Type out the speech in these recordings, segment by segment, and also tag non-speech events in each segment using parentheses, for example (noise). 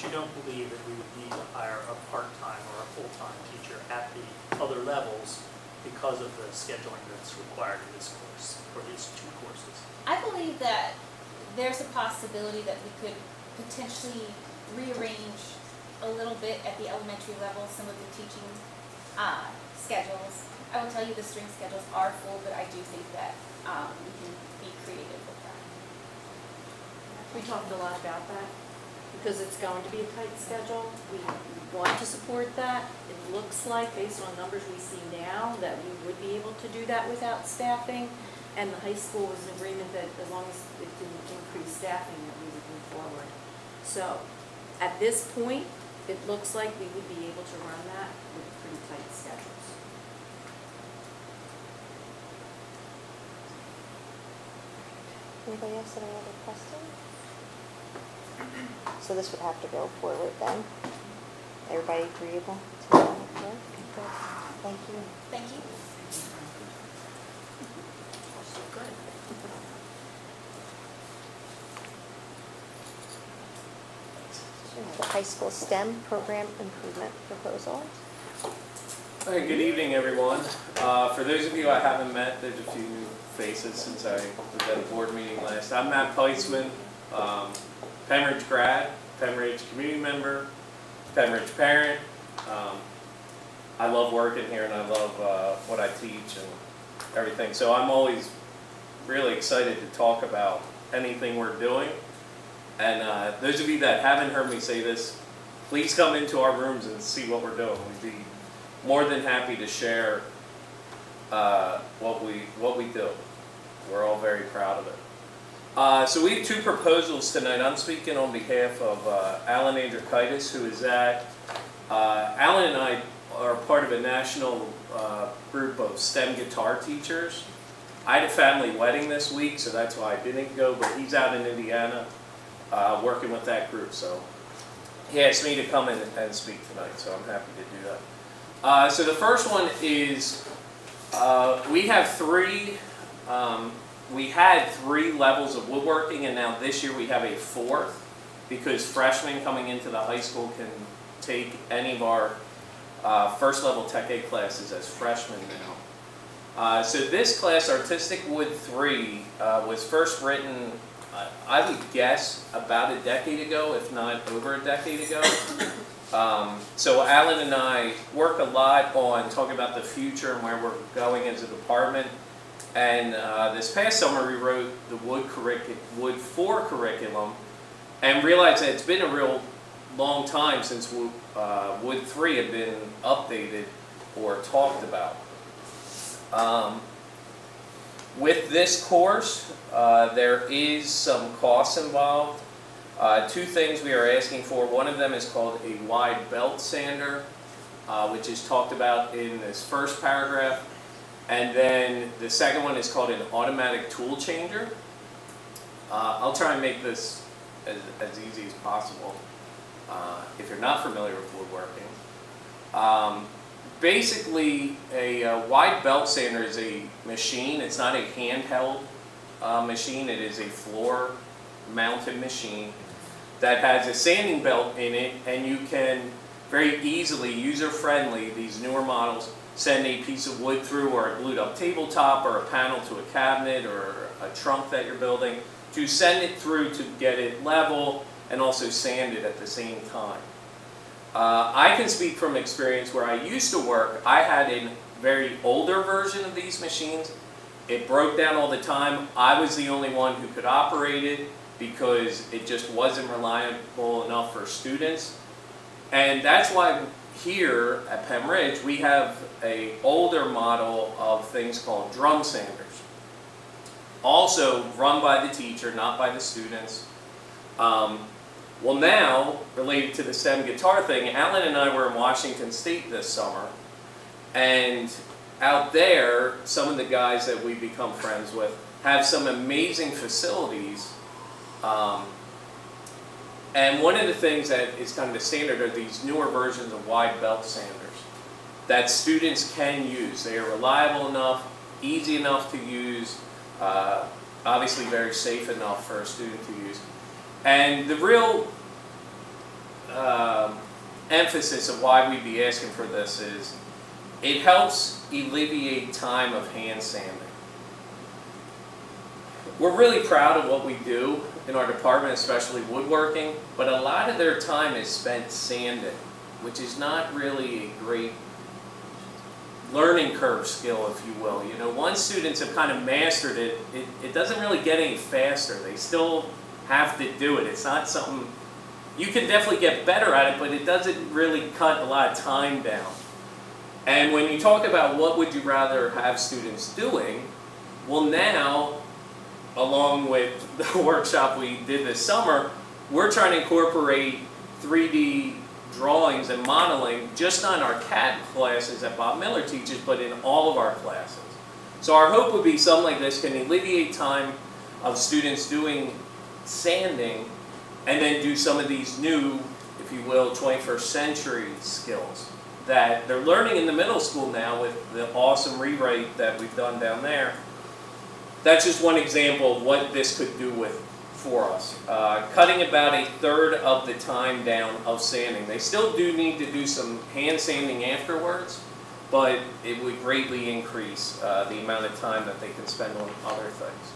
But you don't believe that we would need to hire a part-time or a full-time teacher at the other levels because of the scheduling that's required in this course, or these two courses? I believe that there's a possibility that we could potentially rearrange a little bit at the elementary level, some of the teaching uh, schedules. I will tell you the string schedules are full, but I do think that um, we can be creative with that. We talked a lot about that, because it's going to be a tight schedule. We want to support that. It looks like, based on numbers we see now, that we would be able to do that without staffing. And the high school was in agreement that as long as it didn't increase staffing, that we would move forward. So, at this point, it looks like we would be able to run that with pretty tight schedules. Anybody else have any other questions? So this would have to go forward then? Everybody agreeable to that? Yeah? Thank you. Thank you. The high school STEM program improvement proposal. Hi, good evening, everyone. Uh, For those of you I haven't met, there's a few new faces since I was at a board meeting last. I'm Matt Peisman, um, Pennridge grad, Pennridge community member, Pennridge parent. Um, I love working here and I love uh, what I teach and everything. So I'm always really excited to talk about anything we're doing. And uh, those of you that haven't heard me say this, please come into our rooms and see what we're doing. We'd be more than happy to share uh, what we what we do. We're all very proud of it. Uh, so we have two proposals tonight. I'm speaking on behalf of uh, Alan Andrikaitis, who is at. Uh, Alan and I are part of a national uh, group of STEM guitar teachers. I had a family wedding this week, so that's why I didn't go. But he's out in Indiana, uh, working with that group. So he asked me to come in and speak tonight. So I'm happy to do that. Uh, so the first one is we have three. Um, we had three levels of woodworking, and now this year we have a fourth because freshmen coming into the high school can take any of our uh, first level Tech A classes as freshmen now. Uh, so this class, Artistic Wood 3, uh, was first written, I would guess, about a decade ago, if not over a decade ago. Um, so Alan and I work a lot on talking about the future and where we're going as a department. And uh, this past summer, we wrote the Wood, curricu- Wood 4 curriculum and realized that it's been a real long time since Wood, uh, Wood 3 had been updated or talked about. Um, with this course, uh, there is some costs involved. Uh, two things we are asking for. One of them is called a wide belt sander, uh, which is talked about in this first paragraph. And then the second one is called an automatic tool changer. Uh, I'll try and make this as, as easy as possible uh, if you're not familiar with woodworking. Um, basically, a, uh wide belt sander is a machine. It's not a handheld uh, machine. It is a floor mounted machine that has a sanding belt in it and you can very easily, user-friendly, these newer models, send a piece of wood through or a glued up tabletop or a panel to a cabinet or a trunk that you're building to send it through to get it level and also sand it at the same time. Uh, I can speak from experience where I used to work, I had a very older version of these machines. It broke down all the time. I was the only one who could operate it because it just wasn't reliable enough for students. And that's why here at Pennridge, we have a older model of things called drum sanders. Also run by the teacher, not by the students. Um, well now, related to the STEM guitar thing, Alan and I were in Washington State this summer. And out there, some of the guys that we've become friends with have some amazing facilities um, and one of the things that is kind of the standard are these newer versions of wide belt sanders that students can use. They are reliable enough, easy enough to use, uh, obviously very safe enough for a student to use. And the real um, emphasis of why we'd be asking for this is it helps alleviate time of hand sanding. We're really proud of what we do in our department, especially woodworking, but a lot of their time is spent sanding, which is not really a great learning curve skill, if you will. You know, once students have kind of mastered it, it, it doesn't really get any faster. They still have to do it. It's not something, you can definitely get better at it, but it doesn't really cut a lot of time down. And when you talk about what would you rather have students doing, well now, along with the (laughs) workshop we did this summer, we're trying to incorporate 3D drawings and modeling just on our CAD classes that Bob Miller teaches, but in all of our classes. So our hope would be something like this can alleviate time of students doing sanding and then do some of these new, if you will, 21st century skills that they're learning in the middle school now with the awesome rewrite that we've done down there. That's just one example of what this could do with for us. Uh, cutting about a third of the time down of sanding. They still do need to do some hand sanding afterwards, but it would greatly increase uh, the amount of time that they can spend on other things.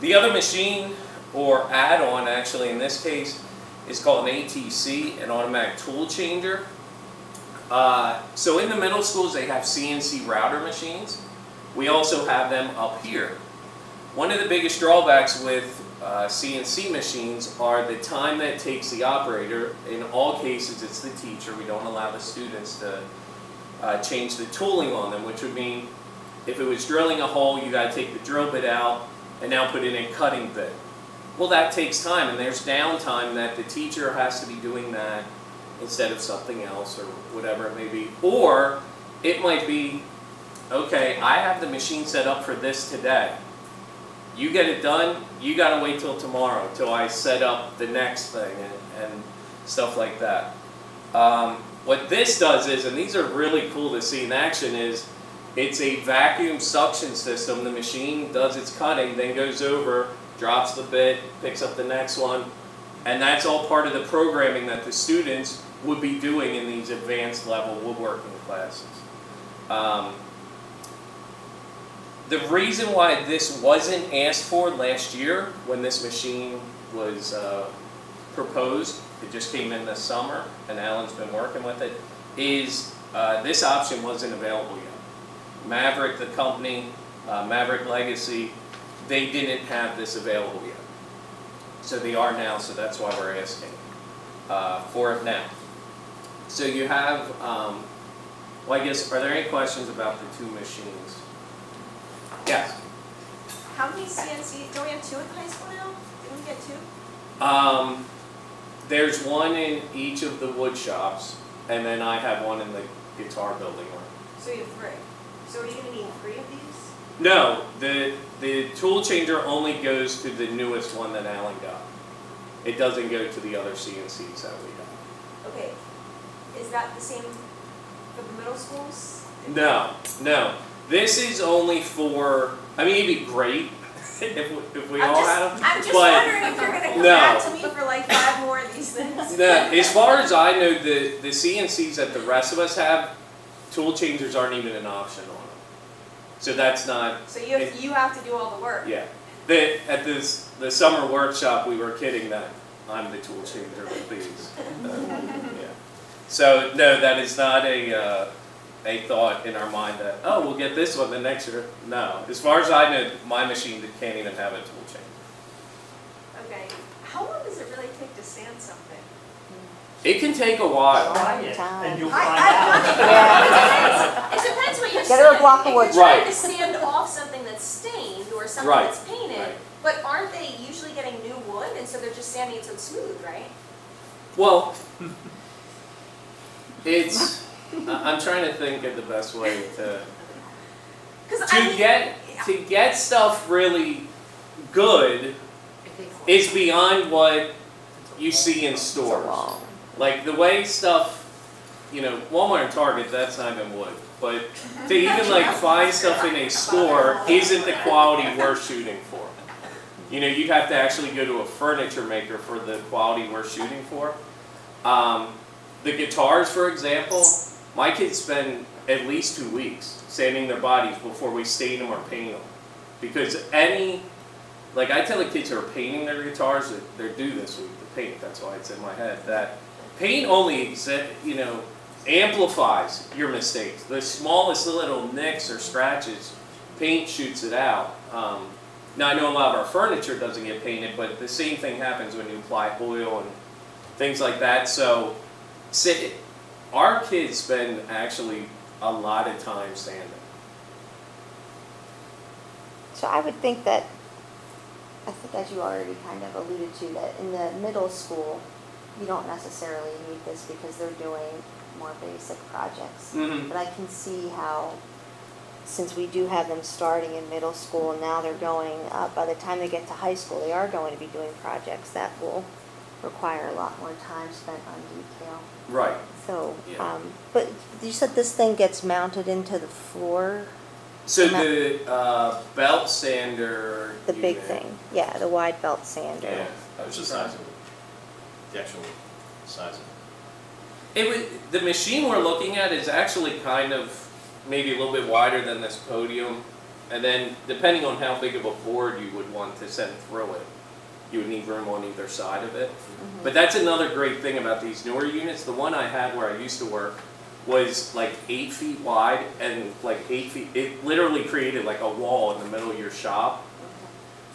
The other machine, or add-on actually in this case, is called an ATC, an automatic tool changer. Uh, so in the middle schools, they have CNC router machines. We also have them up here. One of the biggest drawbacks with uh, CNC machines are the time that takes the operator. In all cases, it's the teacher. We don't allow the students to uh, change the tooling on them, which would mean if it was drilling a hole, you got to take the drill bit out and now put in a cutting bit. Well, that takes time, and there's downtime that the teacher has to be doing that instead of something else or whatever it may be. Or it might be, okay, I have the machine set up for this today. You get it done, you gotta wait till tomorrow, till I set up the next thing and, and stuff like that. Um, what this does is, and these are really cool to see in action, is it's a vacuum suction system. The machine does its cutting, then goes over, drops the bit, picks up the next one, and that's all part of the programming that the students would be doing in these advanced level woodworking classes. Um, the reason why this wasn't asked for last year when this machine was uh, proposed, it just came in this summer and Alan's been working with it, is uh, this option wasn't available yet. Maverick, the company, uh, Maverick Legacy, they didn't have this available yet. So they are now, so that's why we're asking uh, for it now. So you have, um, well, I guess, are there any questions about the two machines? Yes. How many CNC, don't we have two in high school now? Didn't we get two? Um, there's one in each of the wood shops, and then I have one in the guitar building room. So you have three. So are you gonna need three of these? No, the the tool changer only goes to the newest one that Alan got. It doesn't go to the other CNCs that we have. Okay, is that the same for the middle schools? No, no. This is only for. I mean, it'd be great (laughs) if we, if we I'm all just- had them. I'm just but wondering if you're gonna come No. back to me for like five more of these things. No, as far as I know, the, the CNCs that the rest of us have, tool changers aren't even an option on them. So that's not, So you have, you have to do all the work. yeah. The, at this, the summer workshop, we were kidding that I'm the tool changer with these. (laughs) Uh, yeah. So, no, that is not a, uh, a thought in our mind that, oh, we'll get this one the next year. No, as far as I know, my machine can't even have a tool changer. Okay, how long does it really take to sand something? It can take a while. Try it, Time. and you'll find I- out. It depends what you're Get her a block of wood. If you're trying Right. to sand off something that's stained or something Right, that's painted, right. but aren't they usually getting new wood and so they're just sanding it so it's smooth, right? Well, (laughs) it's, I- (laughs) I'm trying to think of the best way to, (laughs) I to mean, get, to get stuff really good is beyond what you see in stores. Like the way stuff, you know, Walmart and Target, that's not even wood. But to (laughs) even like find stuff in a store isn't the quality we're shooting for. You know, you'd have to actually go to a furniture maker for the quality we're shooting for. Um, the guitars, for example, my kids spend at least two weeks sanding their bodies before we stain them or paint them. Because any, like I tell the kids who are painting their guitars they're due this week to paint, that's why it's in my head, that paint only you know, amplifies your mistakes. The smallest little nicks or scratches, paint shoots it out. Um, now I know a lot of our furniture doesn't get painted, but the same thing happens when you apply oil and things like that. So, sit, our kids spend actually a lot of time sanding. So I would think that, I think as you already kind of alluded to, that in the middle school, you don't necessarily need this because they're doing more basic projects. Mm-hmm. But I can see how, since we do have them starting in middle school, and now they're going up, by the time they get to high school, they are going to be doing projects that will require a lot more time spent on detail. Right. So, Yeah. um, but you said this thing gets mounted into the floor, So And the uh, belt sander. the big unit- thing, yeah, the wide belt sander. Yeah. What's the size of it? The actual size of it? It would, the machine we're looking at is actually kind of maybe a little bit wider than this podium. And then depending on how big of a board you would want to send through it, you would need room on either side of it. Mhm. But that's another great thing about these newer units. The one I had where I used to work was like eight feet wide and like eight feet, it literally created like a wall in the middle of your shop.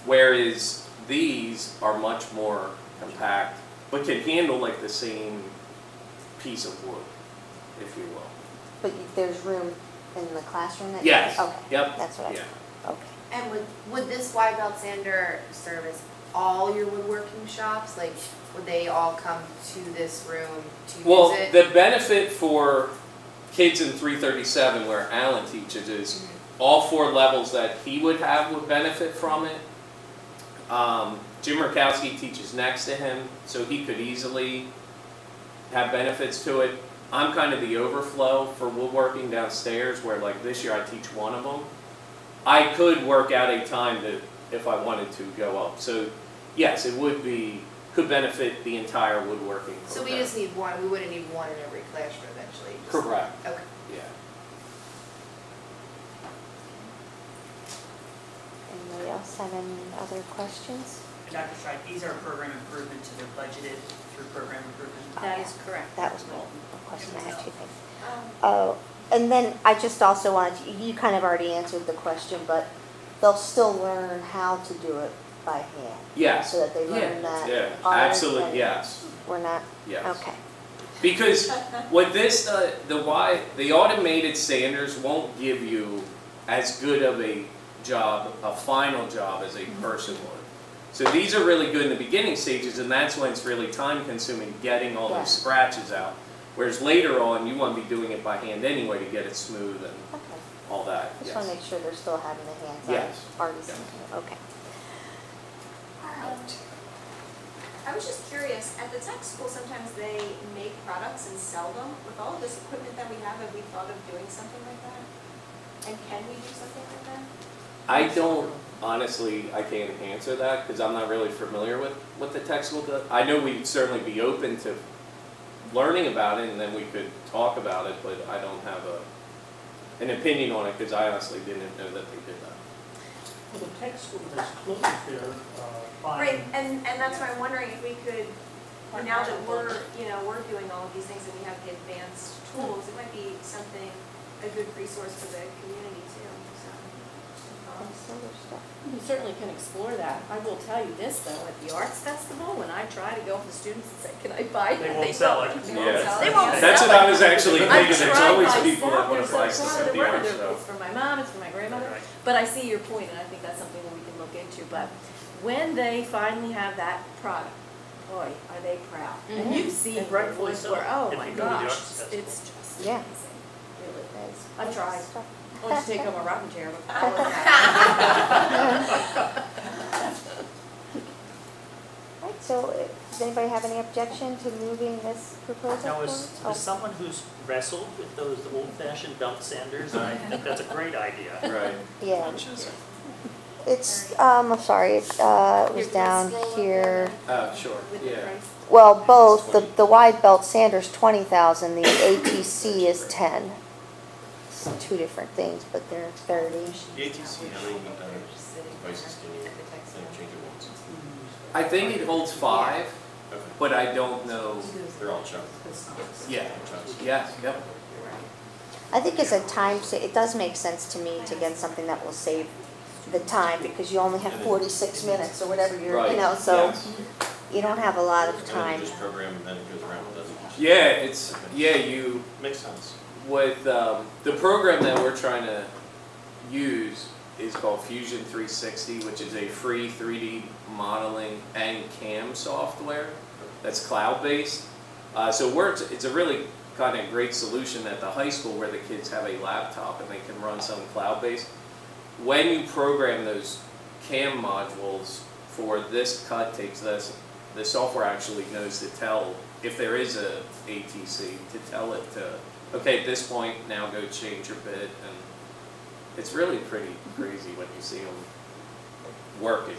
Whereas these are much more compact, but can handle like the same piece of wood, if you will. But there's room in the classroom that? Yes. Okay, Yep. that's what I, Yeah. okay. And would, would this wide belt sander service all your woodworking shops? Like, would they all come to this room to Well, use it? the benefit for kids in three thirty-seven where Alan teaches is all four levels that he would have would benefit from it. Um, Jim Murkowski teaches next to him, so he could easily have benefits to it. I'm kind of the overflow for woodworking downstairs where like this year I teach one of them. I could work out a time to, if I wanted to, go up. So yes, it would be, could benefit the entire woodworking So we just need one, we wouldn't need one in every classroom eventually? just- Correct, Okay. yeah. Anybody else have any other questions? Dr. Strike, these are program improvements, so they're budgeted through program improvement? That is correct. That was my my question, I had two things. Um, Oh, and then I just also wanted, to- you kind of already answered the question, but they'll still learn how to do it by hand? Yes. So that they learn that Yeah, absolutely, yes, We're not, yes. okay. Because what this, uh, the why, the automated sanders won't give you as good of a job, a final job as a person would. So these are really good in the beginning stages, and that's when it's really time consuming, getting all Yeah. those scratches out. Whereas later on, you wanna be doing it by hand anyway to get it smooth and Okay, all that, just want to yes. make sure they're still having the hands-on Yes. artisan, okay. All right. I was just curious, at the tech school, sometimes they make products and sell them. With all of this equipment that we have, have we thought of doing something like that? And can we do something like that? I don't, honestly, I can't answer that, because I'm not really familiar with what the tech school does. I know we'd certainly be open to learning about it, and then we could talk about it, but I don't have a, an opinion on it, because I honestly didn't know that they did that. Well, the tech school has closed their, uh, Right, and, and that's why I'm wondering if we could, now that we're, you know, we're doing all of these things and we have the advanced tools, it might be something, a good resource for the community too, so. um, And solar stuff. You certainly can explore that. I will tell you this though, at the arts festival, when I try to go with the students and say, can I buy They that? won't sell it. They Yeah. won't sell it. They won't That's sell what. I was actually I've thinking, there's always people that wanna buy so stuff proud at of the work. art They're- show. It's for my mom, it's for my grandmother, but I see your point, and I think that's something that we can look into, but when they finally have that product, boy, are they proud. And Mhm. you see And rightfully ones so, where, oh if my you go to the gosh, it's just Yeah. amazing, really. That is I've tried. I want you to take home a rocking chair, but I. Right, so uh, does anybody have any objection to moving this proposal Now, forward? as, Oh, as someone who's wrestled with those old-fashioned belt sanders, I think that's a great idea. Right. Yeah, It's, um, I'm sorry, it, uh, it was down here. Oh, sure, yeah. Well, both, the, the wide belt Sanders twenty thousand, the ATC is ten. It's two different things, but they're thirty. The ATC, how many uh, devices can you, like, change at once? I think it holds five, Okay, but I don't know. they're all chucked. Yeah, Chucks. yes, yep. I think it's a time, sa- it does make sense to me to get something that will save the time, because you only have forty-six minutes or whatever you're, Right, you know, so yes. you don't have a lot of And then time. you just program and then it goes around, doesn't it? Yeah, it's, yeah, you, Makes sense. with, um, the program that we're trying to use is called Fusion 360, which is a free 3D modeling and CAM software that's cloud-based. Uh, so we're, it's a really kind of great solution at the high school where the kids have a laptop and they can run some cloud-based. When you program those CAM modules for this cut takes this, the software actually knows to tell if there is a ATC, to tell it to, okay, at this point, now go change your bit, and it's really pretty crazy when you see them working.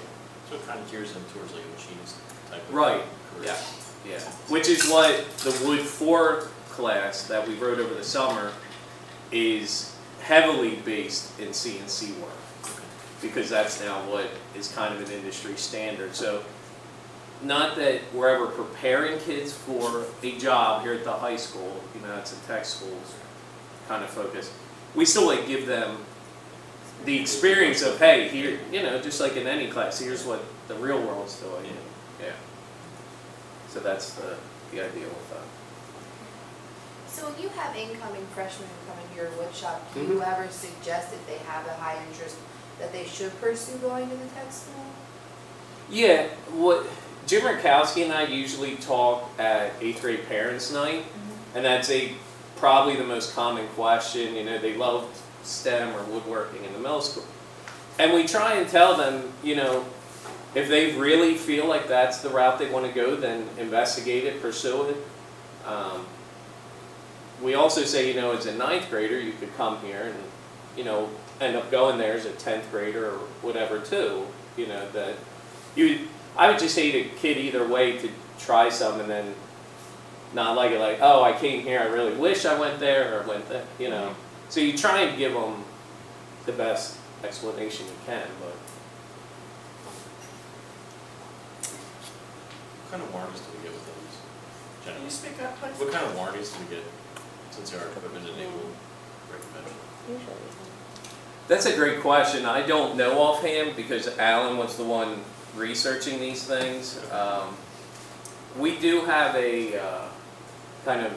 So it kind of gears them towards like a machinist type of. Right, career. yeah, yeah. Which is what the Wood Four class that we wrote over the summer is heavily based in CNC work. Because that's now what is kind of an industry standard, so not that we're ever preparing kids for a job here at the high school, you know, it's a tech schools kind of focus. We still like give them the experience of, hey, here, you know, just like in any class, here's what the real world's doing, yeah. So that's the, the idea with that. So when you have incoming freshmen who come into your wood shop, do you Mhm. ever suggest if they have a high interest that they should pursue going to the tech school? Yeah, what Jim Rakowski and I usually talk at eighth grade parents' night, and that's a probably the most common question. You know, they love STEM or woodworking in the middle school, and we try and tell them, you know, if they really feel like that's the route they want to go, then investigate it, pursue it. Um, we also say, you know, as a ninth grader, you could come here and, you know, end up going there as a tenth grader or whatever too. You know that you. I would just hate a kid either way to try some and then not like it. Like, oh, I came here. I really wish I went there or went there. You know. Mm-hmm. So you try and give them the best explanation you can, but What kind of warranties do we get with those? Can you speak up, please? What kind of warranties do we get since our equipment enabled recommendation? Usually. That's a great question. I don't know offhand because Alan was the one researching these things. Um, we do have a uh, kind of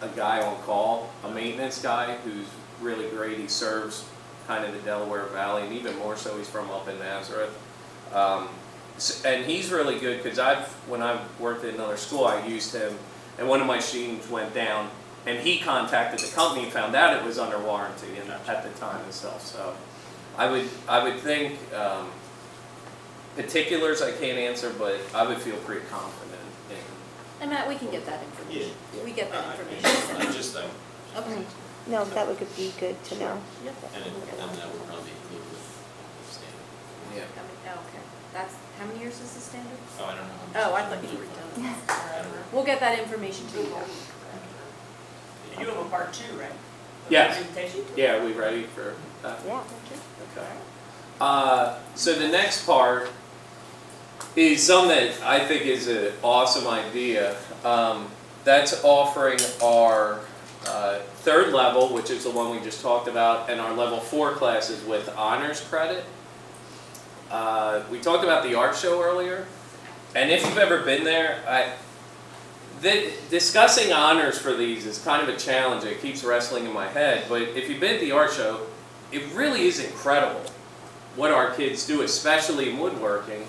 a guy on call, a maintenance guy who's really great. He serves kind of the Delaware Valley, and even more so, he's from up in Nazareth. Um, s- and he's really good because I've when I worked at another school, I used him, and one of my machines went down, and he contacted the company and found out it was under warranty and at the time and stuff. So I would I would think um, particulars I can't answer, but I would feel pretty confident in. And Matt, we can get that information. Yeah. We get that Uh, information. I just, um, Okay. No, that would be good to know. Yep. and it, and that would probably be included with the standard. Yeah. How many- oh, Okay, that's, how many years is the standard? Oh, I don't know. Oh, I much- thought you were done. I don't know. We'll get that information to you. You have a part two, right? Of the Yes. Presentation? Yeah, are we ready for that? Yeah. Okay. Uh, so the next part is something that I think is an awesome idea. Um, that's offering our uh, third level, which is the one we just talked about, and our level four classes with honors credit. Uh, we talked about the art show earlier, and if you've ever been there, I, the, discussing honors for these is kind of a challenge. It keeps wrestling in my head. But if you've been at the art show, it really is incredible what our kids do, especially in woodworking.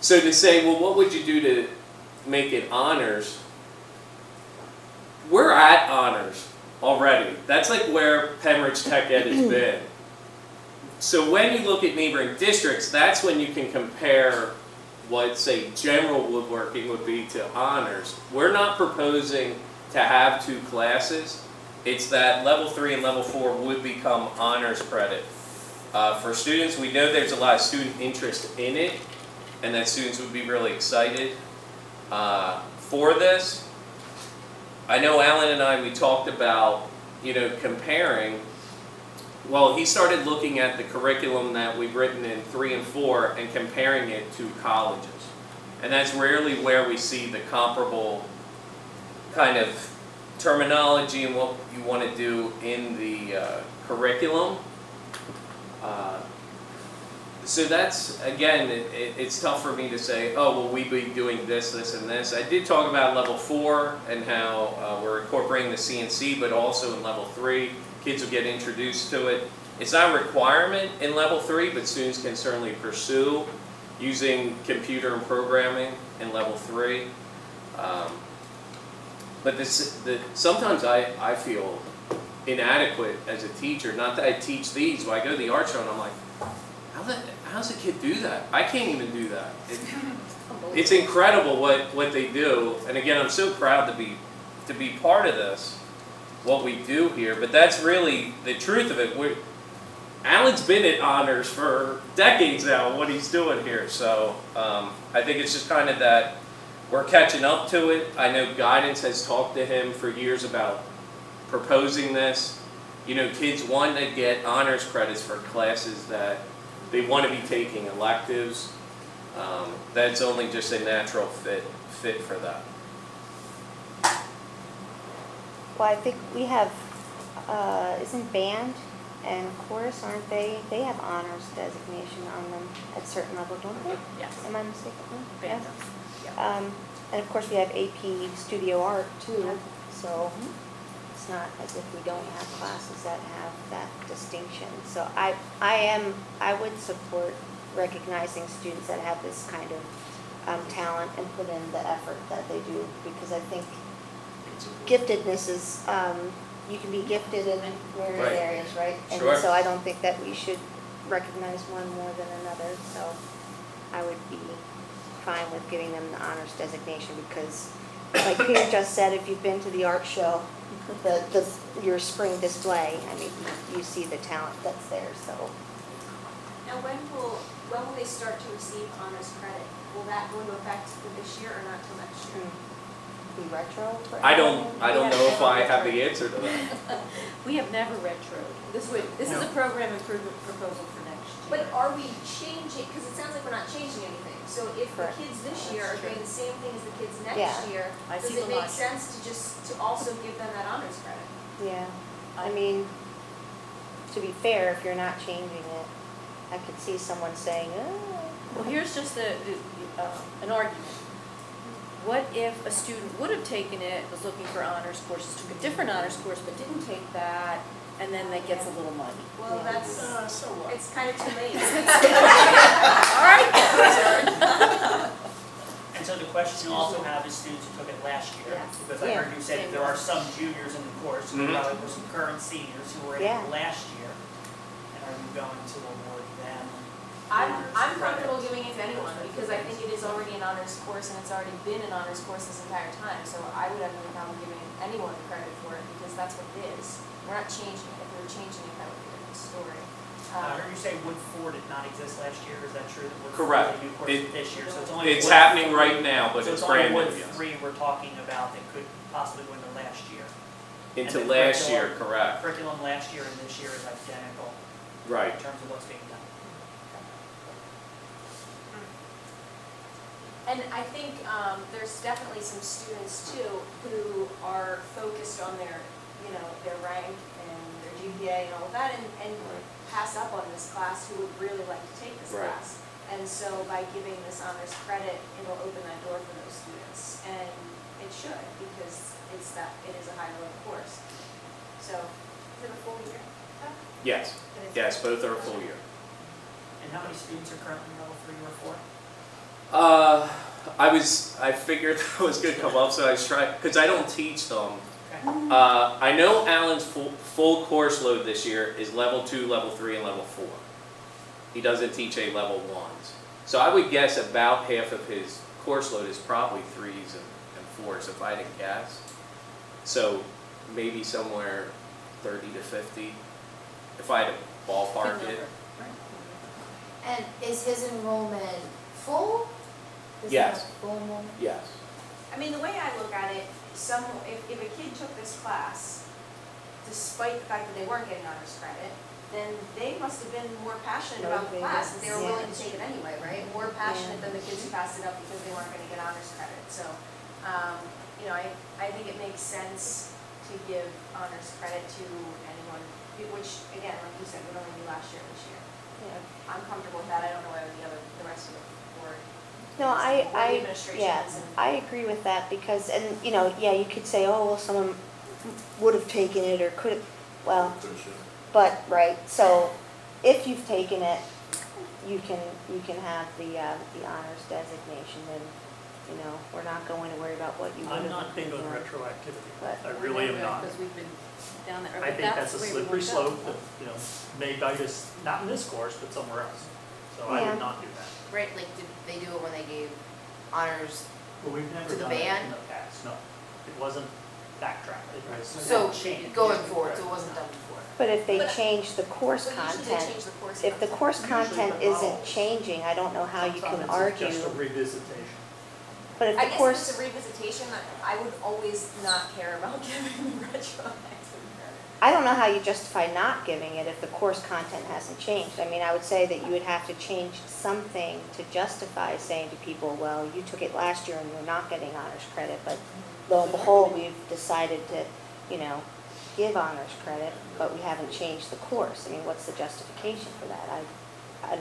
So to say, well, what would you do to make it honors? We're at honors already. That's like where Pennridge Tech Ed has been. So when you look at neighboring districts, that's when you can compare what, say, general woodworking would be to honors. We're not proposing to have two classes. It's that level three and level four would become honors credit Uh, for students, we know there's a lot of student interest in it, and that students would be really excited uh, for this. I know Alan and I, we talked about, you know, comparing. Well, he started looking at the curriculum that we've written in three and four and comparing it to colleges. And that's rarely where we see the comparable kind of terminology and what you want to do in the uh, curriculum. Uh, so that's, again, it, it, it's tough for me to say, oh, well, we'd be doing this, this, and this. I did talk about level four and how uh, we're incorporating the CNC, but also in level three, kids will get introduced to it. It's not a requirement in level three, but students can certainly pursue using computer and programming in level three. Um, but this, the, sometimes I, I feel inadequate as a teacher, not that I teach these, but I go to the art show and I'm like, how the, how's a kid do that? I can't even do that. It, it's incredible what, what they do, and again, I'm so proud to be, to be part of this, what we do here, but that's really the truth of it. We're, Alan's been at honors for decades now, what he's doing here, so um, I think it's just kind of that we're catching up to it. I know guidance has talked to him for years about proposing this. You know, kids want to get honors credits for classes that they want to be taking electives. Um, that's only just a natural fit fit for that. Well, I think we have, uh, isn't band and chorus, aren't they, they have honors designation on them at certain level, don't they? Yes. Am I mistaken? Band Yes. does. Um, and of course, we have AP Studio Art too, so it's not as if we don't have classes that have that distinction. So I, I am, I would support recognizing students that have this kind of um, talent and put in the effort that they do, because I think giftedness is, um, you can be gifted in various Right. areas, right? Sure. And so I don't think that we should recognize one more than another, so I would be fine with giving them the honors designation because, like Peter just said, if you've been to the art show, the, the, your spring display, I mean, you, you see the talent that's there, so. Now, when will, when will they start to receive honors credit? Will that go into effect for this year or not till next year? Be retro for I don't everyone? I don't know if I have the answer to that. (laughs) We have never retro. This would, this is a program improvement proposal for next year. But are we changing, because it sounds like we're not changing anything. So if the Correct. kids this year are doing the same thing as the kids next Yeah. year, I does see it the make logic. sense to just, to also give them that honors credit? Yeah, I mean, to be fair, if you're not changing it, I could see someone saying, oh. Well, here's just the, the, uh, an argument. What if a student would have taken it, was looking for honors courses, took a different honors course, but didn't take that, and then that gets a little money? Well, Yeah. that's, so what? it's kind of too late. (laughs) (laughs) All right, And so the question you also have is students who took it last year. Yes. Because I Yeah. heard you say that there are some juniors in the course, and Mhm. there probably were some current seniors who were in Yeah. it last year. And are you going to award them? I'm, I'm comfortable giving it to anyone, because I think it is already an honors course and it's already been an honors course this entire time. So I would have no problem giving anyone credit for it, because that's what it is. We're not changing it. If we were changing it, that would be a different story. Uh, I Um, heard you say Wood Ford did not exist last year, is that true? That Wood Correct. A new course It- this year, so it's only. It's happening three- right now, but so it's only brand new, Wood yes. three we're talking about that could possibly go into last year. Into last year, correct. Curriculum last year and this year is identical Right. in terms of what's being done. And I think um, there's definitely some students too who are focused on their, you know, their rank and their GPA and all of that and, and pass up on this class who would really like to take this Right. class. And so by giving this honors credit, it'll open that door for those students. And it should because it's that, it is a high level course. So, is it a full year? Yes. Yes, both are a full year. And how many students are currently in level three or four? Uh, I was, I figured (laughs) that was gonna come up, so I was trying, because I don't teach them. Uh, I know Alan's full, full course load this year is level two, level three, and level four. He doesn't teach a level ones. So I would guess about half of his course load is probably threes and, and fours, if I had to guess. So maybe somewhere thirty to fifty, if I had to ballpark it. And is his enrollment full? Does he Yes. have Full enrollment? Yes. I mean, the way I look at it, some, if, if a kid took this class, despite the fact that they weren't getting honors credit, then they must have been more passionate about the class, and they were willing to take it anyway, right? More passionate than the kids who passed it up because they weren't gonna get honors credit, so, um, you know, I, I think it makes sense to give honors credit to anyone, which, again, like you said, would only be last year and this year. Yeah. I'm comfortable with that, I don't know whether the other, the rest of the board. No, I, the I, administration yeah, is, and- I agree with that because, and, you know, yeah, you could say, oh, well, someone would have taken it or could have, well, but, right, so if you've taken it, you can, you can have the, uh, the honors designation and, you know, we're not going to worry about what you would have. I'm not big on done. retroactivity. But- I really am not. Because we've been down there, I but think that's that's a the we slippery want to slope that, you know, may bite us, not in this course, but somewhere else. So I Yeah. would not do that. Right, like, did they do it when they gave honors? But we've never To the done it band? in the past, no. It wasn't backtracked, it was So, changed. going forward, so it wasn't done before. But if they But- change the course But usually they content, change the course if the content. course Usually, content but isn't always. changing, I don't know how you can Sometimes argue. it's just a revisitation. But if I the guess if course, it's a revisitation, I I would always not care about (laughs) giving retro. credit. I don't know how you justify not giving it if the course content hasn't changed. I mean, I would say that you would have to change something to justify saying to people, well, you took it last year and you're not getting honors credit, but lo and behold, we've decided to, you know, give honors credit, but we haven't changed the course. I mean, what's the justification for that? I, I,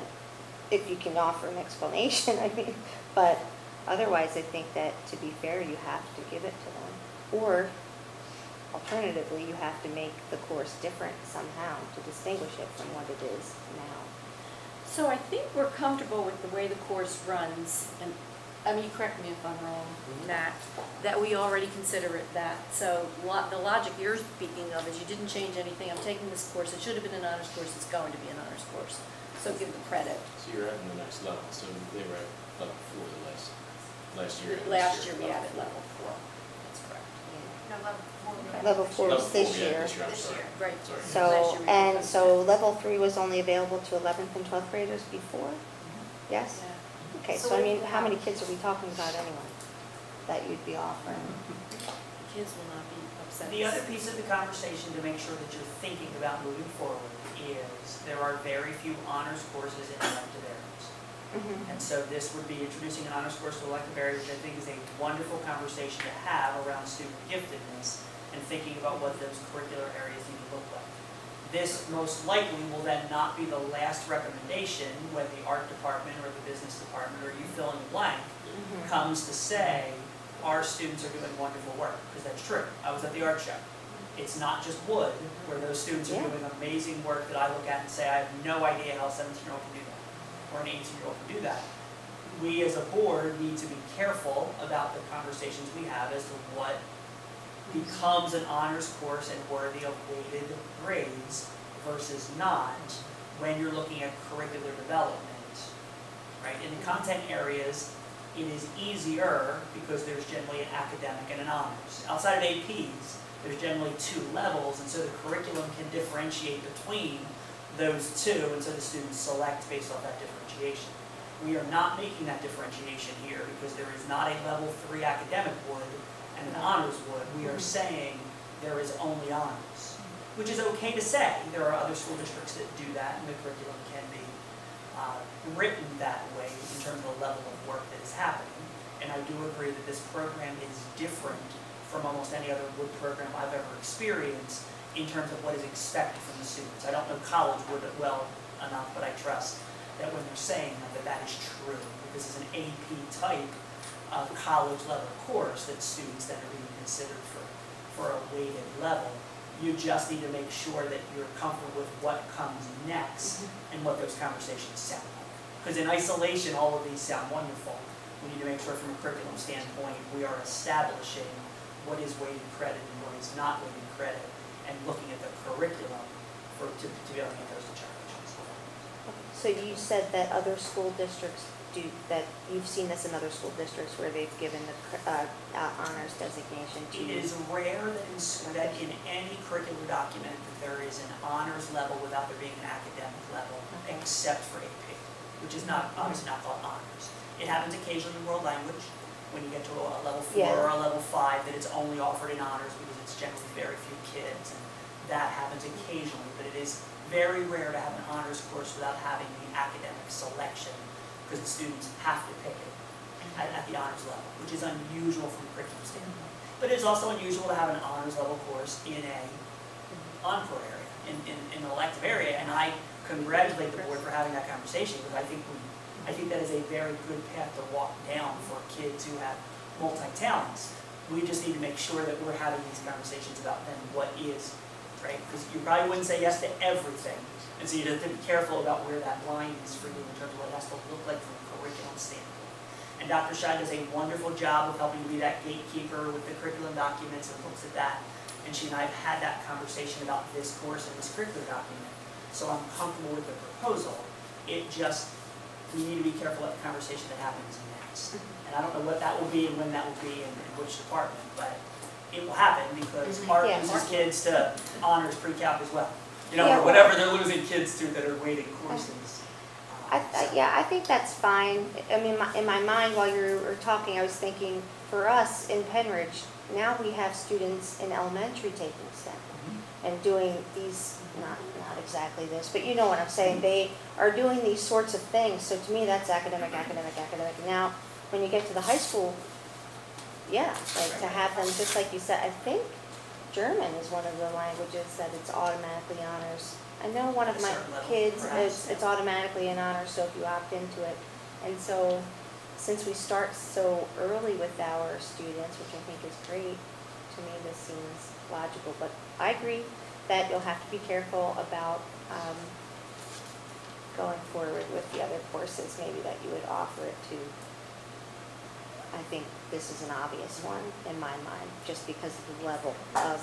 if you can offer an (laughs) explanation, I mean, but otherwise, I think that to be fair, you have to give it to them. Or alternatively, you have to make the course different somehow to distinguish it from what it is now. So I think we're comfortable with the way the course runs, and, I mean, correct me if I'm wrong, mm-hmm. Matt, that we already consider it that. So lo- the logic you're speaking of is you didn't change anything, I'm taking this course, it should have been an honors course, it's going to be an honors course. So give the credit. So you're at the next level, so they were at level four the last, last year. and this Last year we added level four. That's correct. No, level four. Level four Level was four, this yeah, year. This year, I'm This sorry. year. Right. Sorry. Last So, year we and did so level three was only available to eleventh and twelfth graders before? Yes? Yeah. Okay, So so I mean, how many kids are we talking about anyway, that you'd be offering? The Kids will not be upset. The other piece of the conversation to make sure that you're thinking about moving forward is there are very few honors courses in elective areas. Mhm. And so this would be introducing an honors course to elective area, which I think is a wonderful conversation to have around student giftedness and thinking about what those curricular areas need to look like. This most likely will then not be the last recommendation when the art department or the business department, or you fill in the blank, Mhm. comes to say, our students are doing wonderful work, because that's true. I was at the art show. It's not just wood, where those students are Yeah. doing amazing work that I look at and say, I have no idea how a seventeen-year-old can do that, or an eighteen-year-old can do that. We as a board need to be careful about the conversations we have as to what becomes an honors course and worthy of weighted grades versus not when you're looking at curricular development, right? In the content areas, it is easier because there's generally an academic and an honors. Outside of APs, there's generally two levels, and so the curriculum can differentiate between those two, and so the students select based off that differentiation. We are not making that differentiation here because there is not a level three academic wood and an honors wood. We are saying there is only honors, which is okay to say. There are other school districts that do that, and the curriculum can be uh, written that way in terms of the level of work that is happening. And I do agree that this program is different from almost any other wood program I've ever experienced in terms of what is expected from the students. I don't know college wood well enough, but I trust that when they're saying that, that that is true. This is an AP type of college level course that students that are being considered for, for a weighted level. You just need to make sure that you're comfortable with what comes next mm-hmm. and what those conversations sound like. Because in isolation, all of these sound wonderful. We need to make sure from a curriculum standpoint, we are establishing what is weighted credit and what is not weighted credit, and looking at the curriculum for, to, to be able to make those determinations. So you said that other school districts do, that you've seen this in other school districts where they've given the uh, uh, honors designation to. It is rare that in, that in any curricular document that there is an honors level without there being an academic level, Okay. except for AP. which is not, obviously not called honors. It happens occasionally in world language, when you get to a level four Yeah. or a level five, that it's only offered in honors because it's generally very few kids. And that happens occasionally, but it is very rare to have an honors course without having the academic selection, because the students have to pick it at, at the honors level, which is unusual from a curriculum standpoint. But it's also unusual to have an honors level course in a encore area, in, in, in an elective area, and I congratulate the board for having that conversation, because I think we, I think that is a very good path to walk down for kids who have multi-talents. We just need to make sure that we're having these conversations about then what is, right? Because you probably wouldn't say yes to everything, and so you have to be careful about where that line is for you in terms of what it has to look like from a curriculum standpoint. And Dr. Scheid does a wonderful job of helping be that gatekeeper with the curriculum documents and looks at that. And she and I have had that conversation about this course and this curriculum document. So I'm comfortable with the proposal. It just, we need to be careful at the conversation that happens next. And I don't know what that will be and when that will be and and which department, but it will happen because Mhm. Art Yeah, loses Mark- kids to honors pre-calc as well. You know, Yeah, or whatever they're losing kids to that are weighted courses. I, I, yeah, I think that's fine. I mean, my- in my mind, while you were talking, I was thinking, for us in Pennridge, now we have students in elementary taking STEM Mhm. and doing these, not, not exactly this, but you know what I'm saying, they are doing these sorts of things, so to me, that's academic, academic, academic. Now, when you get to the high school, yeah, like to have them, just like you said, I think German is one of the languages that it's automatically honors. I know one of my kids, it's, it's automatically an honor, so if you opt into it. And so, since we start so early with our students, which I think is great, to me, this seems logical. But I agree that you'll have to be careful about, um, going forward with the other courses, maybe that you would offer it to. I think this is an obvious one in my mind, just because of the level of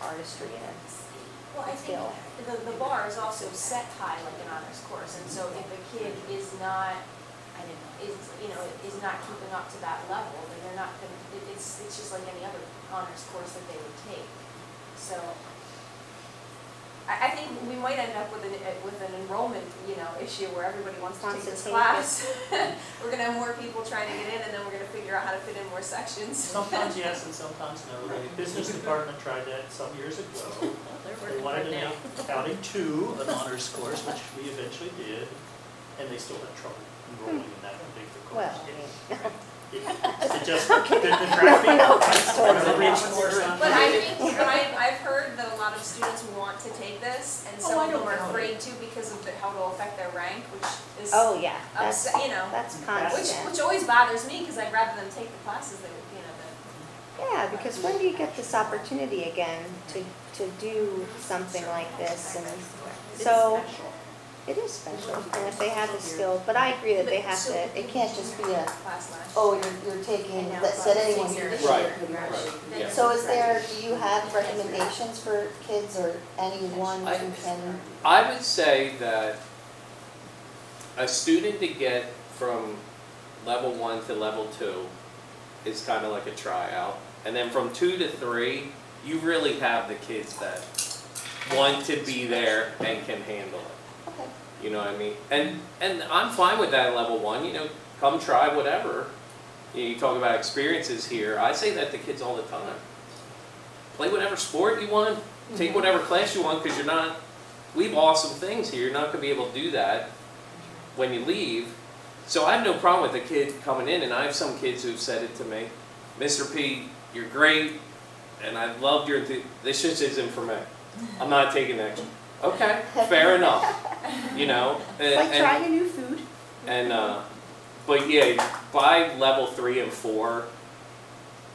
artistry in it. Well, I think the, the bar is also set high like an honors course, and so if a kid is not, is, you know, is not keeping up to that level, then they're not gonna, it's, it's just like any other honors course that they would take. So, I, I think we might end up with an, uh, with an enrollment, you know, issue where everybody wants to Wants take to this take it. class. (laughs) We're gonna have more people trying to get in, and then we're gonna figure out how to fit in more sections. Sometimes (laughs) yes and sometimes no. The business department tried that some years ago. (laughs) They wanted to make accounting two an honors course, which we eventually did, and they still had trouble enrolling in that particular Well, course. I mean, It it just, the the traffic. The rich course on- But I think, but I, I've heard that a lot of students want to take this, and oh, some Oh, I of them are know. afraid to because of the, how it'll affect their rank, which is Oh, yeah, that's, upset, you know. that's Which, constant. which always bothers me, because I'd rather them take the classes that, you know, that. Yeah, because when do you get this opportunity again to, to do something like this? And so, it is special, and if they have the skill, but I agree that they have to, it can't just be a, oh, you're, you're taking, And now that said anyone senior. here this Right, year could right, yeah. So is there, do you have recommendations for kids or anyone I- who can? I would say that a student to get from level one to level two is kind of like a tryout. And then from two to three, you really have the kids that want to be there and can handle it. You know what I mean? And and I'm fine with that at level one, you know, come try whatever. You, know, you talk about experiences here, I say that to kids all the time. Play whatever sport you want, take mm-hmm. whatever class you want, because you're not, we have awesome things here, you're not gonna be able to do that when you leave. So I have no problem with the kid coming in, and I have some kids who've said it to me, Mr. P, you're great, and I loved your, enthu- this just isn't for me. I'm not taking that. Okay, fair enough, you know? and- (laughs) It's like and- trying a new food. and, uh, but yeah, by level three and four,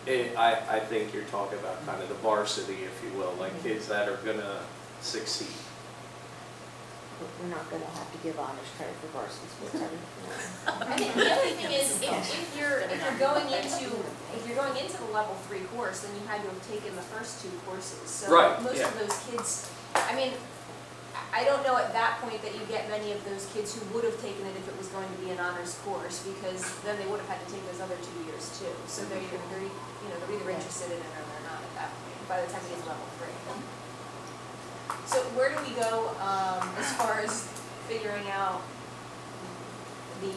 it, I, I think you're talking about kind of the varsity, if you will, like kids that are gonna succeed. We're not gonna have to give honors credit for varsity sports, are? I think the other thing is, if, if you're, if you're going into, if you're going into the level three course, then you had to have taken the first two courses. So Right, most yeah. of those kids, I mean, I- don't know at that point that you get many of those kids who would have taken it if it was going to be an honors course, because then they would have had to take those other two years too. So they're either, they're, you know, they're either interested in it or they're not at that point, by the time it is level three. So where do we go, um, as far as figuring out the,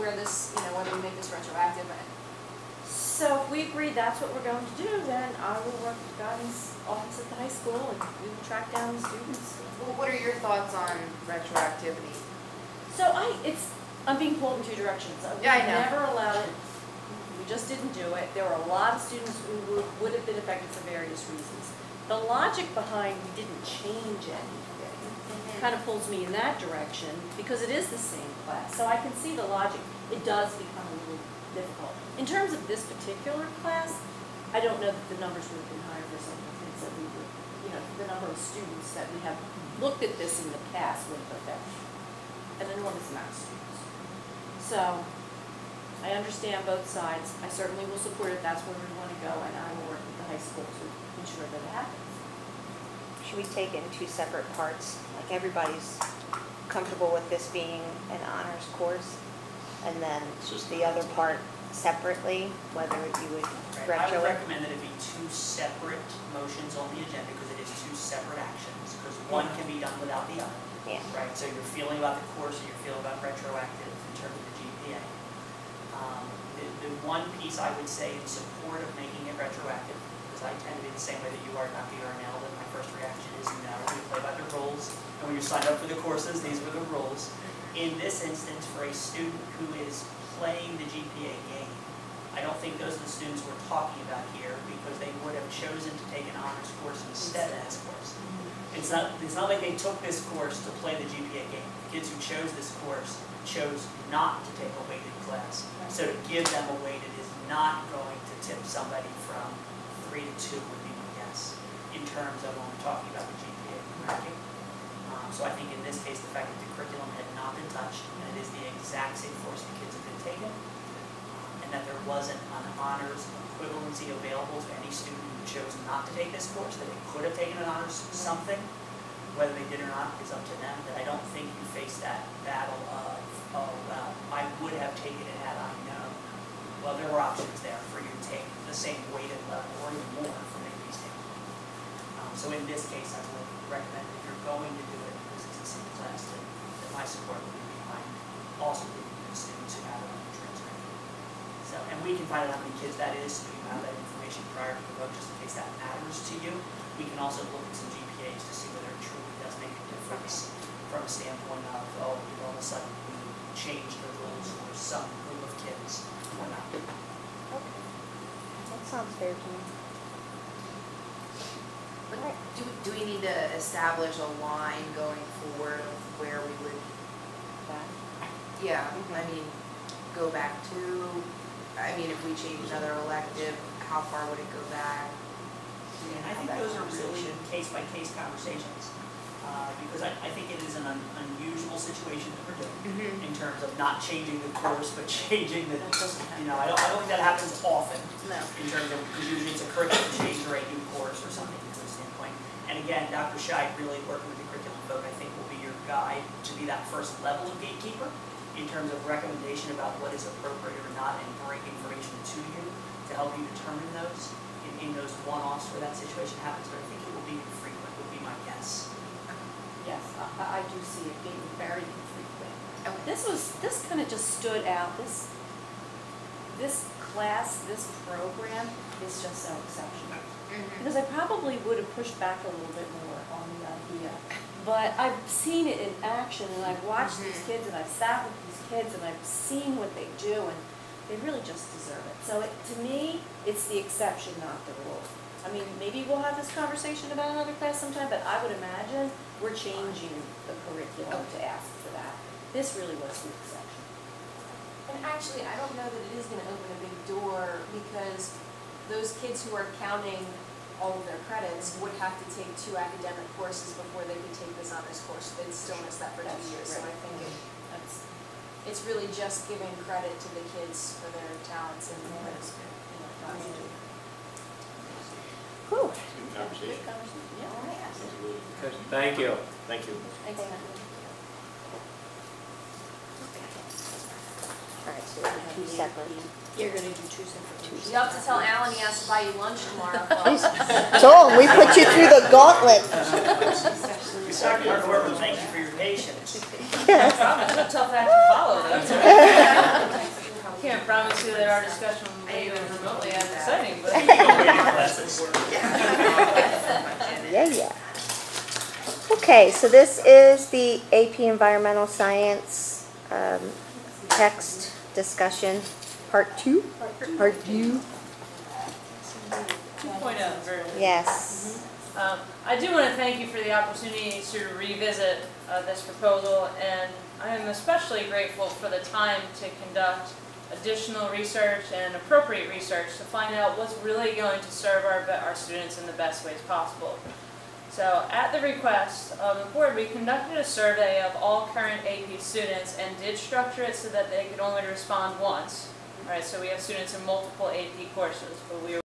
where this, you know, whether we make this retroactive, So if we agree that's what we're going to do, then I will work with the guidance office at the high school and we will track down the students. Well, what are your thoughts on retroactivity? So I, it's, I'm being pulled in two directions. We Yeah, I know. never allowed it, we just didn't do it. There were a lot of students who would, would have been affected for various reasons. The logic behind we didn't change anything mm-hmm. kind of pulls me in that direction because it is the same class. So I can see the logic. It does become a little difficult. In terms of this particular class, I don't know that the numbers would have been higher for some of the things that we would, you know, the number of students that we have looked at this in the past would have affected an enormous amount of students. So I understand both sides. I certainly will support it. That's where we want to go and I will work with the high school to ensure that it happens. Should we take it in two separate parts? Like everybody's comfortable with this being an honors course? And then just the other part separately, whether you would Right, I retro would it? recommend that it be two separate motions on the agenda because it is two separate actions. Because one can be done without the other, Yeah. right? So you're feeling about the course and you're feeling about retroactive in terms of the GPA. Um, The, the one piece I would say in support of making it retroactive, because I tend to be the same way that you are, Dr. Yarnell, that my first reaction is no, we play by the rules. And when you sign up for the courses, these were the rules. In this instance, for a student who is playing the GPA game, I don't think those are the students we're talking about here because they would have chosen to take an honors course instead of this course. It's not, it's not like they took this course to play the GPA game. The kids who chose this course chose not to take a weighted class. So to give them a weighted is not going to tip somebody from three to two would be my guess in terms of when we're talking about the GPA ranking. Um, so I think in this case, the fact that the curriculum had not been touched and it is the exact same course um, and that there wasn't an honors equivalency available to any student who chose not to take this course, that they could have taken an honors something, whether they did or not is up to them, that I don't think you face that battle of, oh, well, I would have taken it had I known. Well, there were options there for you to take the same weighted level or even more from AP standpoint. Um, so in this case, I would recommend if you're going to do it, because it's the same class, that, my support would be behind also the students who have it on the transcript. So, and we can find out how many kids that is, so you have that information prior to the vote, just in case that matters to you. We can also look at some GPAs to see whether it truly does make a difference from a standpoint of, oh, you know, all of a sudden we changed the rules for some group of kids or not. Okay. That sounds fair to me. But do, do we need to establish a line going forward of where we would, yeah, I mean, go back to, I mean, if we change another elective, how far would it go back? And I think those are really case-by-case conversations, uh, because I, I think it is an un- unusual situation that we're doing in terms of not changing the course, but (laughs) changing the, you know, I don't, I don't think that happens often No. in terms of, because usually it's a curriculum change or a new course or something from a standpoint. And again, Dr. Scheid really working with the curriculum folk, I think will be your guide to be that first level of gatekeeper in terms of recommendation about what is appropriate or not and bring information to you to help you determine those in, in those one-offs where that situation happens. But I think it will be infrequent, would be my guess. Yes, I, I do see it being very infrequent. Okay. This was, this kind of just stood out, this, this class, this program is just so exceptional. Mm-hmm. Because I probably would have pushed back a little bit more on the idea. But I've seen it in action and I've watched these Mhm. kids and I've sat with these kids and I've seen what they do and they really just deserve it. So it, to me, it's the exception, not the rule. I mean, maybe we'll have this conversation about another class sometime, but I would imagine we're changing the curriculum to ask for that. This really was the exception. And actually, I don't know that it is gonna open a big door because those kids who are counting all of their credits would have to take two academic courses before they could take this honors course. They'd still miss that for two That's years, so I think it, That's, it's really just giving credit to the kids for their talents and, you know, contributing. Whew. Good conversation. good conversation, yeah. Thank you. Thank you. Thanks, Matt. All right, so two separate. You're gonna do two separate. You have to tell Alan he has to buy you lunch tomorrow. (laughs) Please, Joel, (laughs) we put you through the gauntlet. You Exactly. Dr. Gordon, thank you for your patience. (laughs) Yes. Promise, it's a tough act to follow, though. Can't promise you that our discussion will be even remotely as exciting, but. Yeah, yeah. Okay, so this is the AP Environmental Science um, text discussion, part two? Part two? Two point oh, version. Yes. Um, I do want to thank you for the opportunity to revisit uh, this proposal, and I am especially grateful for the time to conduct additional research and appropriate research to find out what's really going to serve our, our students in the best ways possible. So at the request of the board, we conducted a survey of all current AP students and did structure it so that they could only respond once. All right, so we have students in multiple AP courses, but we